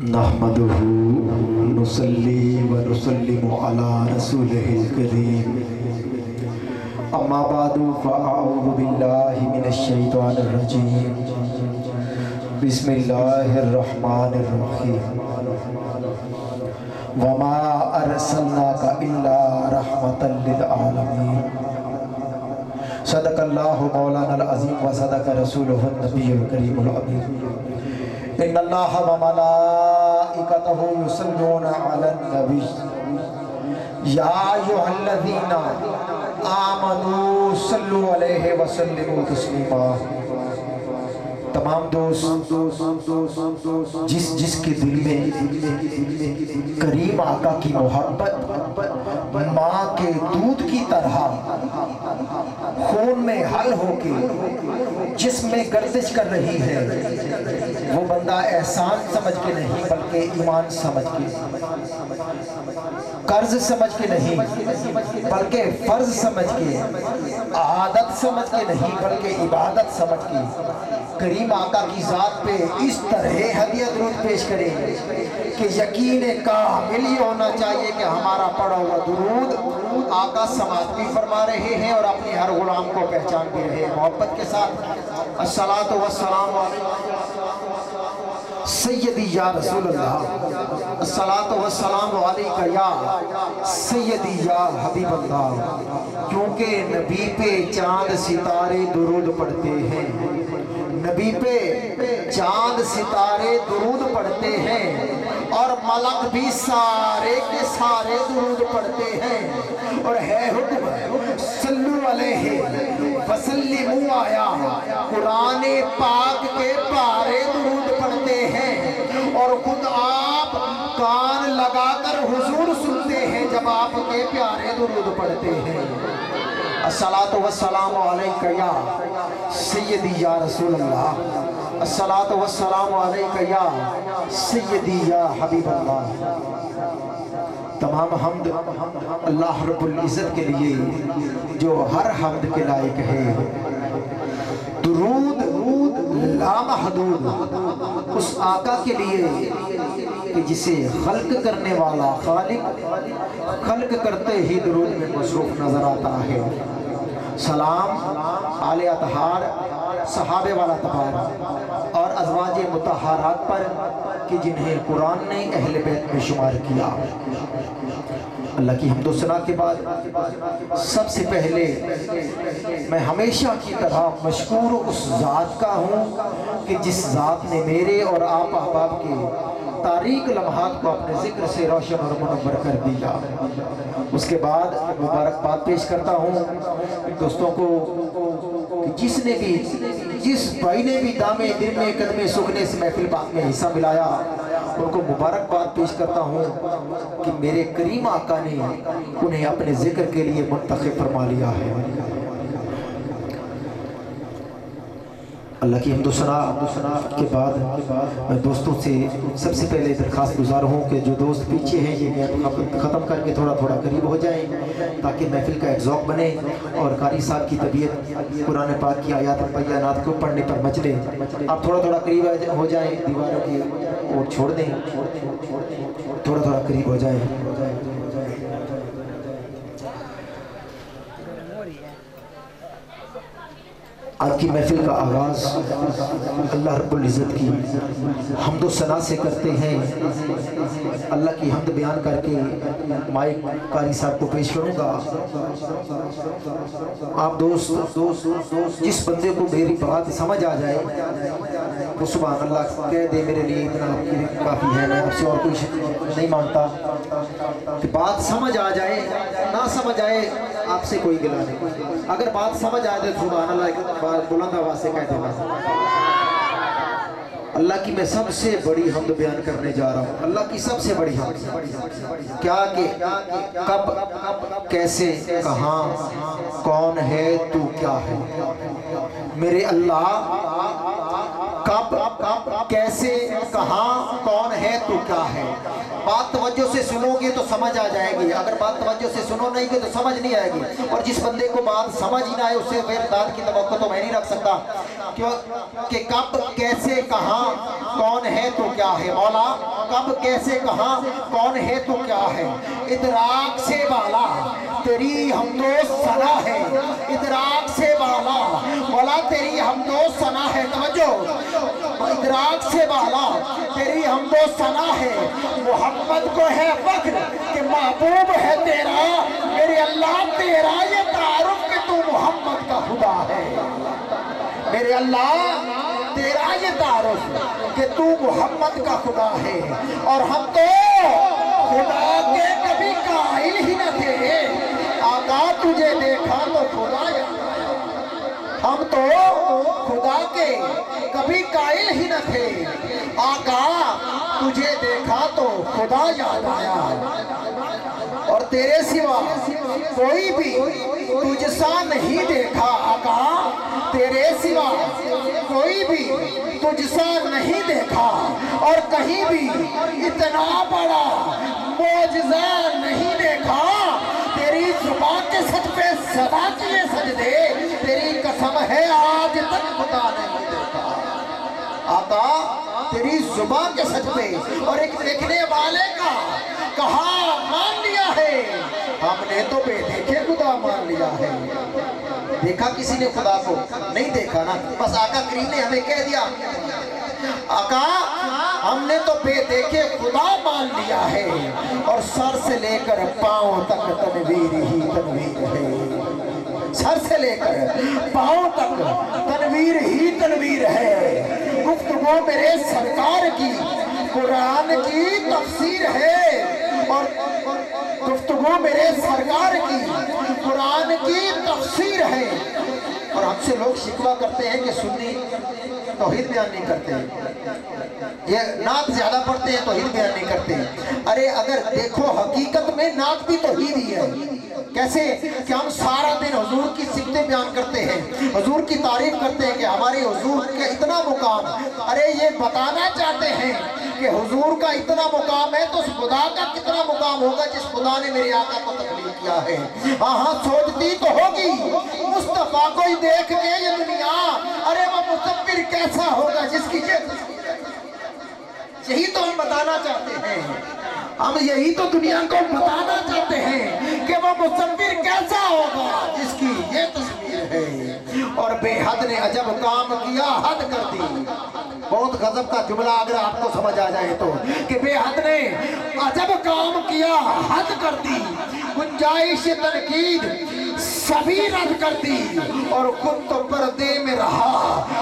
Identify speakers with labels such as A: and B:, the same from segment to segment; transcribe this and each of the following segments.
A: नहमदहू नुसल्ली व नुसल्लिमु अला रसूलिहिल करीम अम्मा बादु फ़अऊज़ु बिल्लाहि मिनश शैतानिर रजीम बिस्मिल्लाहिर रहमानिर रहीम वमा अरसलनाका इल्ला रहमतल लिल आलमीन सदकल्लाहु मौलाना अज़ीम व सदक रसूलुहुन नबियुल करीमुल अमीन इन्नल्लाह व मलाइकतहु युसल्लूना अलन नबी या अय्युहल्लज़ीना आमनू सल्लु अलैहि व सल्लिमू तस्लीमा तमाम दोस्त जिस जिसके दिल में करीम आका की मोहब्बत माँ के दूध की तरह खून में हल होके जिसमें गर्दिश कर रही है। वो बंदा एहसान समझ के नहीं, बल्कि ईमान समझ के। कर्ज समझ के नहीं, बल्कि फ़र्ज़ समझ के। आदत समझ के नहीं, बल्कि इबादत समझ के। करीम आका की ज़ात पे इस तरह हदियत दरूद पेश करें कि यकीन कामिल ये होना चाहिए कि हमारा पढ़ा हुआ दुरूद आका समाज भी फरमा रहे हैं और अपने हर गुलाम को पहचान भी रहे मोहब्बत के साथ। अस्सलातु वस्सलाम। सैयदी या रसूल अल्लाह अस्सलातु वस्सलाम अलैका या सैयदी या हबीब अल्लाह क्योंकि नबी पे चाँद सितारे दुरूद पढ़ते हैं। नबी पे चाँद सितारे दुरूद पढ़ते हैं और मलक भी सारे के सारे दुरूद पढ़ते हैं। और है हुक्म, सल्लु अलैहि, वसल्लिमु आया। कुरान पाक के पारे दुरूद पढ़ते हैं और खुद आप कान लगाकर हुजूर सुनते हैं जब आपके प्यारे दुरूद पढ़ते हैं। अस्सलातु वस्सलामु अलैका या सैयदी या रसूल अल्लाह अस्सलातु वस्सलामु अलैका या सैयदी या हबीब अल्लाह तमाम हमद अल्लाह रब्बुल इज़्ज़त के लिए जो हर हमद के लायक है। दुरूद, लामहदूद उस आका के लिए कि जिसे खल्क करने वाला खालिक खल्क करते ही दुरूद में मसरूफ नज़र आता है। सलाम, आले अतहार, सहाबे वाला तबार और अजवाज मुतहारात पर कि जिन्हें कुरान ने अहल बैत में शुमार किया। अल्लाह की हमदोसना के बाद सबसे पहले मैं हमेशा की तरह मशहूर उस ज़ात का हूँ कि जिस ज़ात ने मेरे और आप अहबाब के तारीख लम्हात को अपने ज़िक्र से रोशन और मुनवर कर दिया। उसके बाद मुबारकबाद पेश करता हूँ। दोस्तों को कि जिसने भी, जिस भाई ने भी दामे दिन में कदमे सुखने इस महफिल बाग में हिस्सा मिलाया, उनको मुबारकबाद पेश करता हूँ कि मेरे करीमा आका ने उन्हें अपने ज़िक्र के लिए मुंतखब फरमा लिया है। अल्लाह की हमदोसना के बाद मैं दोस्तों से सबसे पहले दरख्वास्त गुजार हूँ कि जो दोस्त पीछे हैं, ये ख़त्म करके थोड़ा थोड़ा करीब हो जाएँ, ताकि महफिल का एक ज़ौक बने और कारी साहब की तबीयत कुरान पाक की आयात बयानात को पढ़ने पर मचले आप थोड़ा थोड़ा करीब हो जाएँ, दीवारों की ओर छोड़ दें थोड़ा थोड़ा करीब हो जाएँ। आज की महफिल का आगाज़। अल्लाह रब्बुल इज़्ज़त की। हमदो सना से करते हैं। अल्लाह की हमद बयान करके माइक कारी साहब को पेश करूँगा। आप दोस्त दोस्त दोस्त जिस बंदे को मेरी बात समझ आ जाए, वो सुबह अल्लाह कह दे मेरे लिए इतना काफ़ी है। मैं आपसे और कुछ नहीं माँगता। कि बात समझ आ जाए, ना समझ आए, आपसे कोई गिला नहीं। अगर बात समझ आए तो सुबह अल्लाह बुलंद आवाज़ से कह देना। अल्लाह की मैं सबसे बड़ी हमद बयान करने जा रहा हूँ। अल्लाह की सबसे बड़ी हमद। क्या के कब, कैसे, कहाँ, कौन है, तू क्या है? मेरे अल्लाह, कब, कैसे, कहाँ, कौन है है तवज्जो से सुनोगे तो समझ आ जाएगी। अगर बात तवज्जो से सुनो नहीं तो समझ नहीं आएगी। और जिस बंदे को बात समझ ही ना आए उससे गैर दाद की तवक्को तो मैं नहीं रख सकता। क्यों? कि कब, कैसे, कहाँ, कौन है तो क्या है? मौला, कब, कैसे, कहा, कौन है तो क्या है? इदराक से बाला, तेरी हम दो सना है। इदराक से बाला बोला, तेरी हम दो सना है, तवज्जो। इदराक से बाला, तेरी हम दो सना है। मोहम्मद को है फख्र कि महबूब है तेरा। मेरे अल्लाह, तेरा ये तारुफ कि तू मोहम्मद का खुदा है। मेरे अल्लाह, तेरा ये तारुफ कि तू मोहम्मद का खुदा है। और हम तो खुदा के कभी कायल ही न थे। आका तुझे देखा तो खुदा। हम तो खुदा के कभी कायल ही न थे। आका, तुझे देखा तो खुदा याद आया। और तेरे सिवा कोई भी तुझसा नहीं देखा, आका। तेरे सिवा कोई भी तुझसा नहीं देखा। और कहीं भी इतना बड़ा मोजजा नहीं देखा। तेरी ज़ुबान के सच पे सदा किए सजदे तेरी कसम है आज तक खुदा नहीं देखा आका तेरी ज़ुबान के सच पे और एक देखने वाले का कहा मान लिया है हमने तो बेदेखे खुदा मान लिया है देखा किसी ने खुदा को नहीं देखा ना बस आका करीम ने हमें कह दिया आका, हमने तो बेदेखे खुदा मान लिया है और सर से लेकर पाँव तक तनवीर ही तनवीर है। सर से लेकर पाँव तक तनवीर ही तनवीर है। गुफ्तगु मेरे सरकार की, कुरान की तफसीर है और गुफ्तगु मेरे सरकार की, कुरान की तफसीर है। और हमसे लोग शिकवा करते हैं कि सुन्नी तोहिद बयान नहीं करते। हैं ये नात ज़्यादा पढ़ते हैं, तोहिद बयान नहीं करते। हैं अरे अगर देखो, हकीकत में नात भी तोहिद ही है। कैसे? कि हम सारा दिन हुजूर की सिफतें बयान करते हैं, हुजूर की तारीफ़ करते हैं कि हमारे हुजूर का इतना मुकाम। अरे ये बताना चाहते हैं कि हुजूर का इतना मुकाम है तो उस खुदा का कितना मुकाम होगा जिस खुदा ने मेरे आका को तकलीफ़ किया है। हाँ सोचती तो होगी। मुस्तफ़ा को ही देख के ये दुनिया, अरे वो मुसफिर कैसा होगा जिसकी यही तो हम बताना चाहते हैं। हम यही तो दुनिया को बताना चाहते हैं कि वो मुसफिर कैसा होगा जिसकी ये तस्वीर है। और बेहद ने अजब काम किया, हद कर दी। बहुत गजब का जुमला अगर आपको समझ आ जाए तो कि बेहद ने अजब काम किया, हद कर दी, गुंजाइश, तनकीद सभी रद्द कर दी, और खुद तो पर्दे में रहा,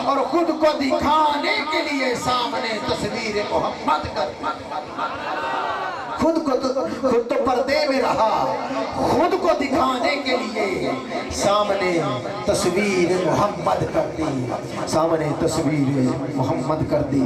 A: और खुद को दिखाने के लिए सामने तस्वीर मोहम्मद कर खुद को तो खुद तो पर्दे में रहा, खुद को दिखाने के लिए सामने तस्वीर मोहम्मद कर दी, सामने तस्वीर मोहम्मद कर दी।